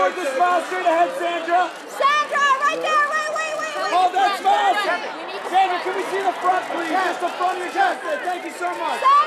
towards the smile, straight ahead, Sandra. Sandra, right there, wait, wait, wait, wait. Hold that smile. Sandra, can we see the front, please? Just the front of your chest. Thank you so much.